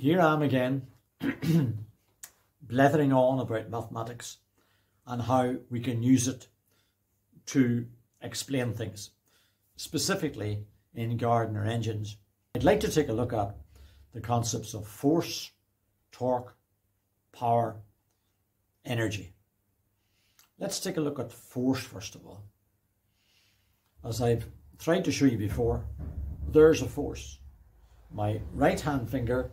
here I am again, blethering on about mathematics and how we can use it to explain things, specifically in Gardner engines. I'd like to take a look at the concepts of force, torque, power, energy. Let's take a look at force first of all. As I've tried to show you before, there's a force. My right hand finger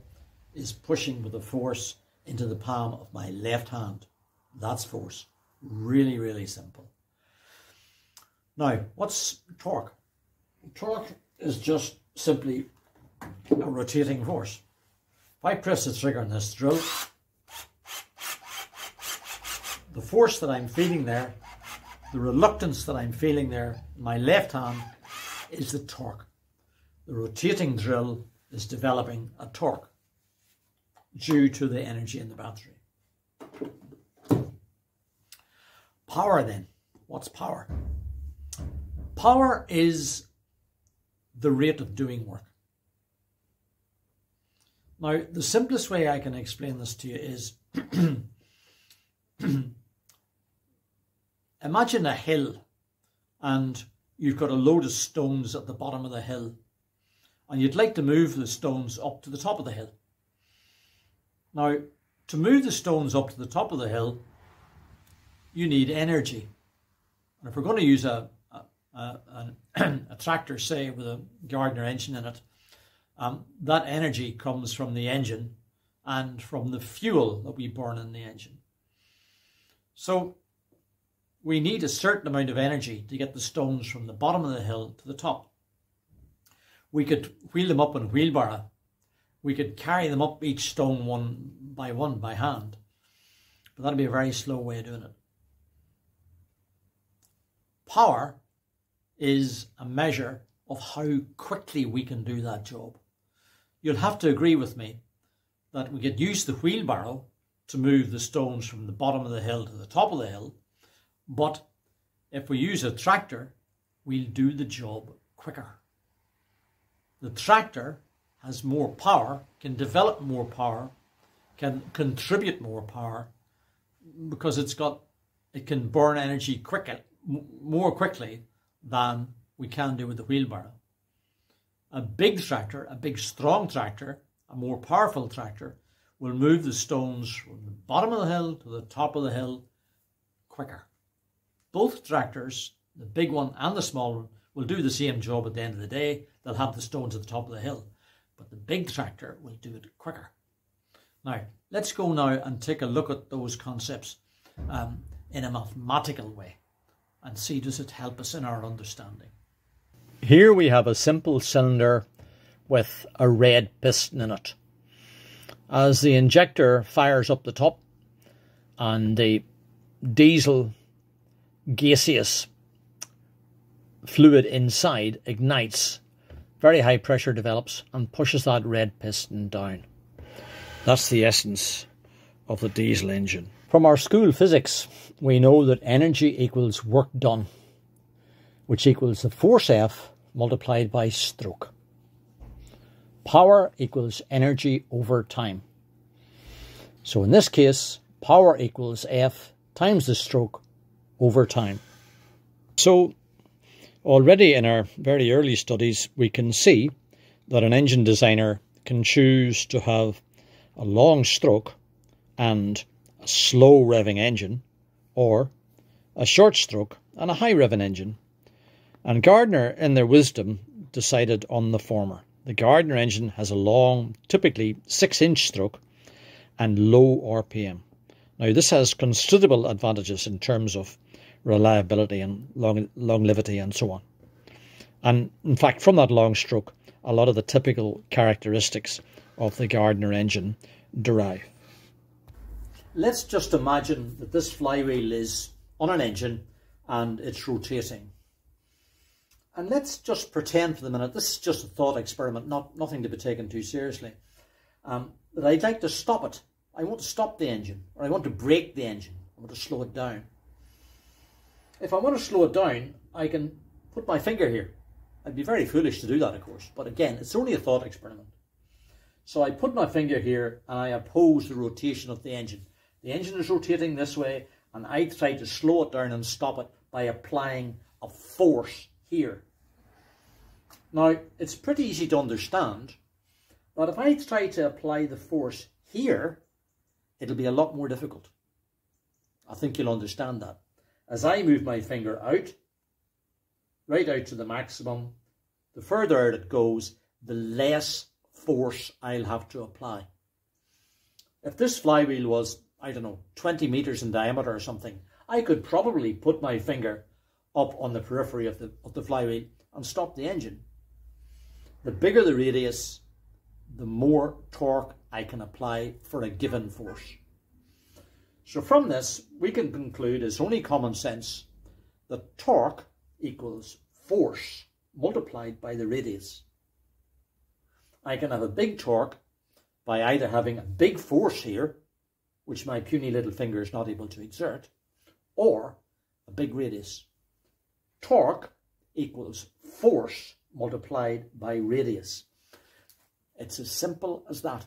is pushing with a force into the palm of my left hand. That's force. Really, really simple. Now, what's torque? Torque is just simply a rotating force. If I press the trigger on this drill, the force that I'm feeling there, the reluctance that I'm feeling there my left hand is the torque. The rotating drill is developing a torque due to the energy in the battery. Power then. What's power? Power is the rate of doing work. Now, the simplest way I can explain this to you is imagine a hill and you've got a load of stones at the bottom of the hill and you'd like to move the stones up to the top of the hill. Now, to move the stones up to the top of the hill, you need energy. And if we're going to use a, a, a, a tractor, say, with a Gardner engine in it, um, that energy comes from the engine and from the fuel that we burn in the engine. So we need a certain amount of energy to get the stones from the bottom of the hill to the top. We could wheel them up a wheelbarrow. We could carry them up each stone one by one by hand. But that'd be a very slow way of doing it. Power is a measure of how quickly we can do that job. You'll have to agree with me that we could use the wheelbarrow to move the stones from the bottom of the hill to the top of the hill, but if we use a tractor, we'll do the job quicker. The tractor has more power, can develop more power, can contribute more power because it's got it can burn energy quicker, more quickly than we can do with the wheelbarrow. A big tractor, a big strong tractor, a more powerful tractor will move the stones from the bottom of the hill to the top of the hill quicker. Both tractors, the big one and the small one, will do the same job at the end of the day. They'll have the stones at the top of the hill, but the big tractor will do it quicker. Now, let's go now and take a look at those concepts um, in a mathematical way and see does it help us in our understanding. Here we have a simple cylinder with a red piston in it. As the injector fires up the top and the diesel gaseous fluid inside ignites, very high pressure develops and pushes that red piston down. That's the essence of the diesel engine. From our school physics, we know that energy equals work done, which equals the force F multiplied by stroke. Power equals energy over time. So in this case, power equals F times the stroke over time. So already in our very early studies, we can see that an engine designer can choose to have a long stroke and a slow revving engine, or a short stroke and a high revving engine. And Gardner, in their wisdom, decided on the former. The Gardner engine has a long, typically 6 inch stroke and low RPM. Now, this has considerable advantages in terms of reliability and long, longevity and so on. And in fact, from that long stroke, a lot of the typical characteristics of the Gardner engine derive. Let's just imagine that this flywheel is on an engine and it's rotating. And let's just pretend for the minute, this is just a thought experiment, not nothing to be taken too seriously, um, that I'd like to stop it. I want to stop the engine, or I want to brake the engine. I want to slow it down. If I want to slow it down, I can put my finger here. I'd be very foolish to do that, of course, but again, it's only a thought experiment. So I put my finger here and I oppose the rotation of the engine. The engine is rotating this way and I try to slow it down and stop it by applying a force here. Now, it's pretty easy to understand, but if I try to apply the force here, it'll be a lot more difficult. I think you'll understand that. As I move my finger out, right out to the maximum, the further out it goes, the less force I'll have to apply. If this flywheel was, I don't know, 20 meters in diameter or something, I could probably put my finger up on the periphery of the, of the flywheel and stop the engine. The bigger the radius, the more torque I can apply for a given force. So from this, we can conclude it's only common sense that torque equals force multiplied by the radius. I can have a big torque by either having a big force here, which my puny little finger is not able to exert, or a big radius. Torque equals force multiplied by radius. It's as simple as that.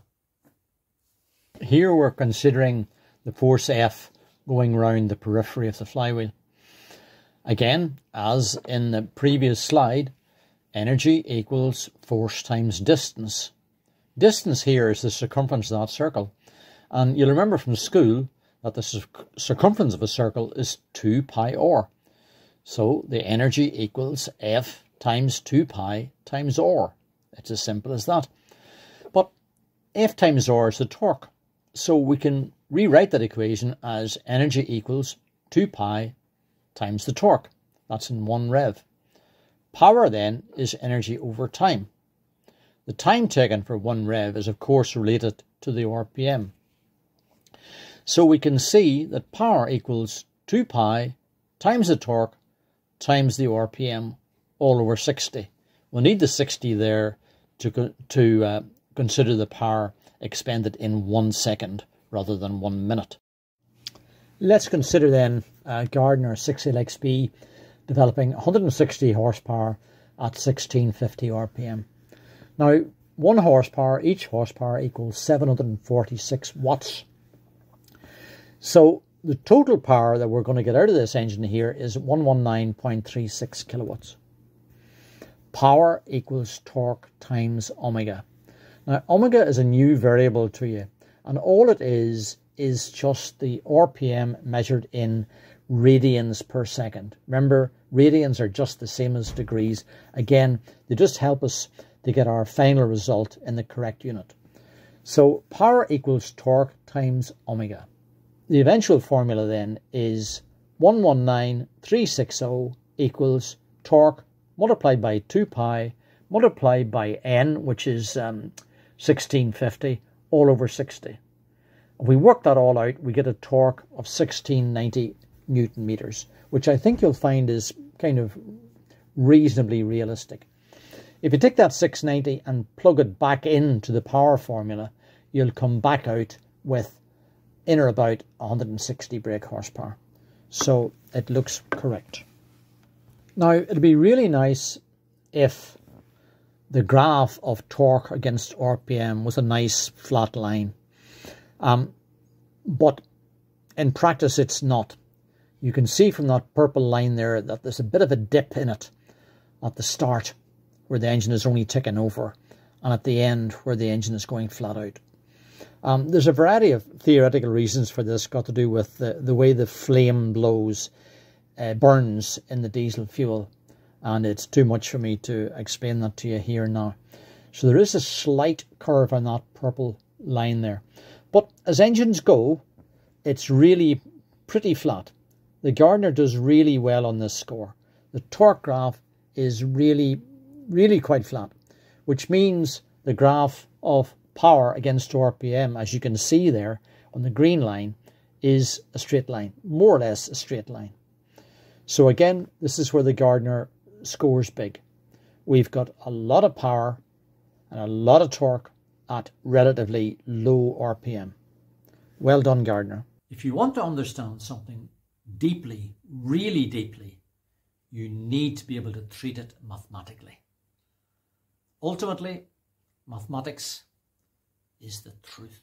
Here we're considering the force F going round the periphery of the flywheel. Again, as in the previous slide, energy equals force times distance. Distance here is the circumference of that circle. And you'll remember from school that the circumference of a circle is 2 pi r. So the energy equals F times 2 pi times r. It's as simple as that. But F times r is the torque. So we can rewrite that equation as energy equals 2 pi times the torque. That's in 1 rev. Power then is energy over time. The time taken for 1 rev is of course related to the RPM. So we can see that power equals 2 pi times the torque times the RPM all over 60. We'll need the 60 there to, to uh, consider the power expended in one second rather than one minute. Let's consider then uh, Gardner 6LXB developing 160 horsepower at 1650 RPM. Now, one horsepower, each horsepower equals 746 watts. So the total power that we're going to get out of this engine here is 119.36 kilowatts. Power equals torque times omega. Now, omega is a new variable to you, and all it is is just the RPM measured in radians per second. Remember, radians are just the same as degrees. Again, they just help us to get our final result in the correct unit. So power equals torque times omega. The eventual formula then is 119360 equals torque multiplied by 2 pi multiplied by n, which is um, 1650, all over 60. If we work that all out, we get a torque of 1690 newton meters, which I think you'll find is kind of reasonably realistic. If you take that 690 and plug it back into the power formula, you'll come back out with in or about 160 brake horsepower. So it looks correct. Now, it'd be really nice if the graph of torque against RPM was a nice flat line. Um, but in practice, it's not. You can see from that purple line there that there's a bit of a dip in it at the start where the engine is only ticking over and at the end where the engine is going flat out. Um, there's a variety of theoretical reasons for this, got to do with the, the way the flame blows, uh, burns in the diesel fuel. And it's too much for me to explain that to you here now. So there is a slight curve on that purple line there. But as engines go, it's really pretty flat. The Gardner does really well on this score. The torque graph is really, really quite flat, which means the graph of power against RPM, as you can see there on the green line, is a straight line, more or less a straight line. So again, this is where the Gardner scores big. We've got a lot of power and a lot of torque at relatively low RPM. Well done, Gardner. If you want to understand something deeply, really deeply, you need to be able to treat it mathematically. Ultimately, mathematics is the truth.